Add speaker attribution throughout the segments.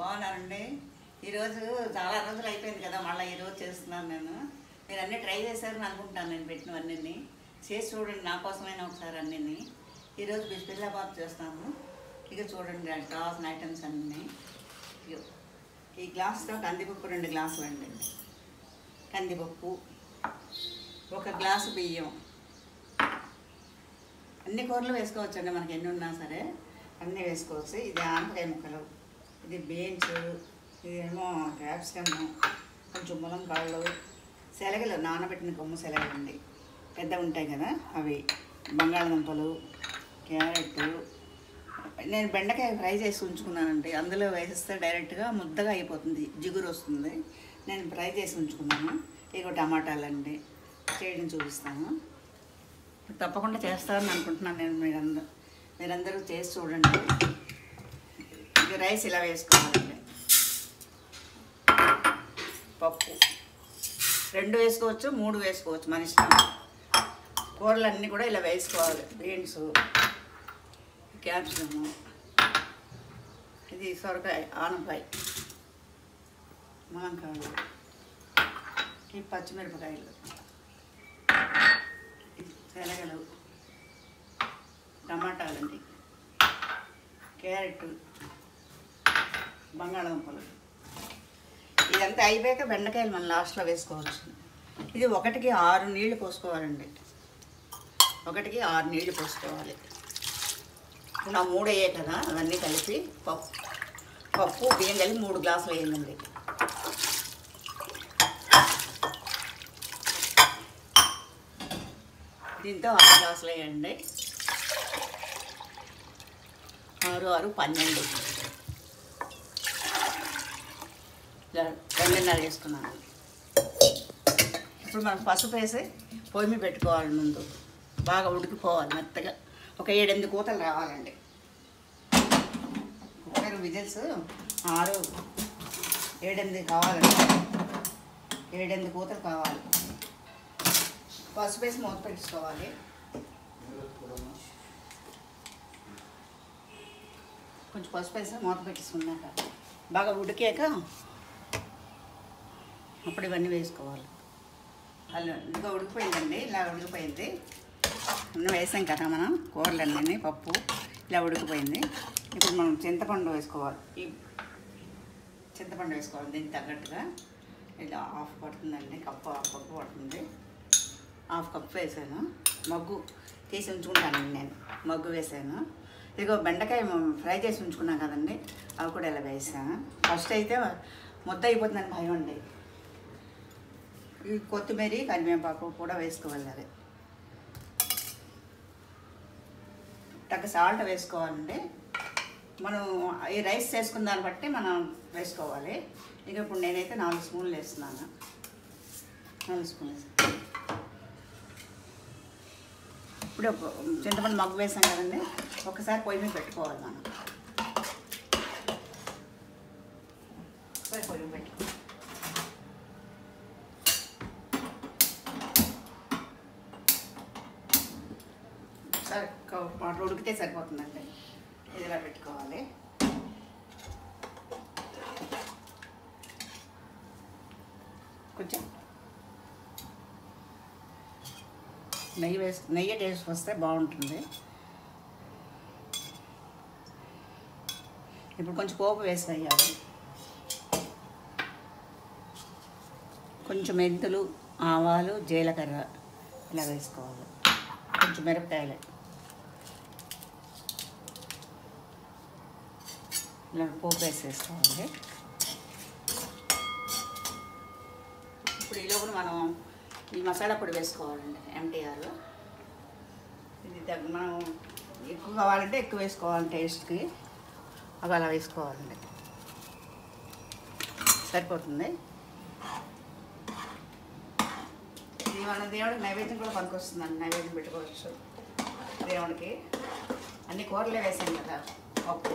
Speaker 1: బాగున్నారండి. ఈరోజు చాలా రోజులు అయిపోయింది కదా మళ్ళీ ఈరోజు చేస్తున్నాను నేను. మీరు అన్నీ ట్రై చేశారని అనుకుంటాను నేను పెట్టినవన్నీ చేసి చూడండి నా కోసమైనా ఒకసారి అన్నీ ఈరోజు బిస్బిల్లాబాద్ చేస్తాను. ఇక చూడండి కావాల్సిన ఐటమ్స్ అన్నీ. ఈ గ్లాస్తో కందిపప్పు రెండు గ్లాసులు అండి కందిపప్పు ఒక గ్లాసు బియ్యం. అన్ని కూరలు వేసుకోవచ్చండి మనకి ఎన్ని ఉన్నా సరే. అన్నీ వేసుకోవచ్చు. ఇది ఆనపకాయ ముక్కలు. ఇది బీన్స్ ఇదేమో క్యాప్సికమ్ కొంచెం ములంకాళ్ళు శనగలు నానబెట్టిన కొమ్ము శనగలు అండి పెద్ద ఉంటాయి కదా అవి. బంగాళదుంపలు క్యారెట్ నేను బెండకాయ ఫ్రై చేసి ఉంచుకున్నానండి. అందులో వేసేస్తే డైరెక్ట్గా ముద్దగా అయిపోతుంది జిగురు వస్తుంది. నేను ఫ్రై చేసి ఉంచుకున్నాను. ఇగో టమాటాలండి. చేయడం చూపిస్తాను. తప్పకుండా చేస్తారని అనుకుంటున్నాను నేను మీరందరూ మీరందరూ చేసి చూడండి. రైస్ ఇలా వేసుకోవాలండి పప్పు రెండు వేసుకోవచ్చు మూడు వేసుకోవచ్చు మన ఇష్టం కూరలన్నీ కూడా ఇలా వేసుకోవాలి. బీన్స్ క్యాప్సికము ఇది సొరకాయ ఆనపాయ ములంకాయలు ఈ పచ్చిమిరపకాయలు. శనగలు. టమాటాలండి. క్యారెట్. బంగాళదుంపలు. ఇదంతా అయిపోయాక బెండకాయలు మనం లాస్ట్లో వేసుకోవచ్చు. ఇది ఒకటికి ఆరు నీళ్ళు పోసుకోవాలండి. ఒకటికి ఆరు నీళ్ళు పోసుకోవాలి. నా మూడు అయ్యాయి కదా అవన్నీ కలిపి పప్పు పప్పు బియ్యం కలిపి మూడు గ్లాసులు వేయండి దీంతో ఆరు గ్లాసులు వేయండి ఆరు ఆరు పన్నెండు. ఇలా రెండున్నర వేసుకున్నాను ఇప్పుడు మనం పసుపు వేసి పొయ్యి మీద పెట్టుకోవాలి ముందు. బాగా ఉడికిపోవాలి మెత్తగా. ఒక ఏడెనిమిది కూతలు రావాలండి. కుక్కర్ విజిల్స్ ఆరు ఏడెనిమిది కావాలండి. ఏడెనిమిది కూతలు కావాలి. పసుపు వేసి మూత పెట్టుకోవాలి. కొంచెం పసుపు వేసి మూత పెట్టేసుకున్నాక బాగా ఉడికాక అప్పుడు ఇవన్నీ వేసుకోవాలి. అల్లం ఇంకా ఉడికిపోయిందండి ఇలా ఉడికిపోయింది. అన్నీ వేసాం కదా మనం కూరలన్నీ పప్పు ఇలా ఉడికిపోయింది. ఇప్పుడు మనం చింతపండు వేసుకోవాలి. ఈ చింతపండు వేసుకోవాలి దీనికి తగ్గట్టుగా. ఇలా హాఫ్ పడుతుందండి కప్పు హాఫ్ కప్పు పడుతుంది. హాఫ్ కప్పు వేసాను. మగ్గు తీసి ఉంచుకుంటానండి నేను. మగ్గు వేసాను. ఇదిగో బెండకాయ ఫ్రై చేసి ఉంచుకున్నాం కదండి అవి కూడా ఇలా వేసాను. ఫస్ట్ అయితే ముద్ద అయిపోతుందని భయం అండి. ఈ కొత్తిమీర కరివేపాకు కూడా వేసుకోవాలి. అది తగ్గ సాల్ట్ వేసుకోవాలండి. మనం ఈ రైస్ చేసుకున్న దాన్ని బట్టి మనం వేసుకోవాలి. ఇక ఇప్పుడు నేనైతే నాలుగు స్పూన్లు వేస్తున్నాను. నాలుగు స్పూన్లు వేస్తాను ఇప్పుడు చింతపండు మగ్గు వేసాం కదండి. ఒకసారి పొయ్యి మీద పెట్టుకోవాలి మనం. పొయ్యి మీద ఉడికితే సరిపోతుందండి. ఇది ఇలా పెట్టుకోవాలి. కొంచెం నెయ్యి వేసి నెయ్యి టేస్ట్ వస్తే బాగుంటుంది. ఇప్పుడు కొంచెం పోపు వేసి వేయాలి కొంచెం మెంతులు ఆవాలు జీలకర్ర ఇలా వేసుకోవాలి. కొంచెం మిరపకాయలు. ఇలా పోపు వేసేసుకోవాలి ఇప్పుడు ఈ లోపల మనం ఈ మసాలా పొడి వేసుకోవాలండి ఎంటీఆర్ ఇది మనం ఎక్కువ కావాలంటే ఎక్కువ వేసుకోవాలి టేస్ట్కి అవి అలా వేసుకోవాలండి సరిపోతుంది ఇది మన దేవుడికి నైవేద్యం కూడా పనికొస్తుందండి నైవేద్యం పెట్టుకోవచ్చు దేవుడికి అన్ని కూరలే వేసాం కదా పప్పు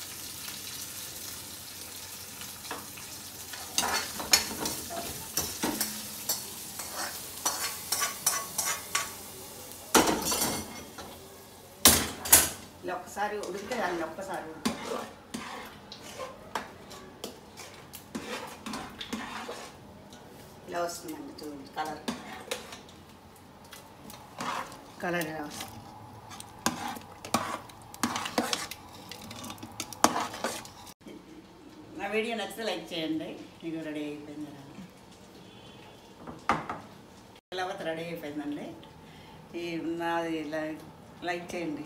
Speaker 1: ఇలా ఒక్కసారి ఉడికితే దాన్ని ఒక్కసారి ఉడుకోవాలి ఇలా వస్తుందండి చూడండి కలర్. కలర్ ఇలా వస్తుంది. నా వీడియో నచ్చితే లైక్ చేయండి. మీకు రెడీ అయిపోయింది కదా ఇలా రెడీ అయిపోయిందండి. ఈ నాది లైక్ లైక్ చేయండి.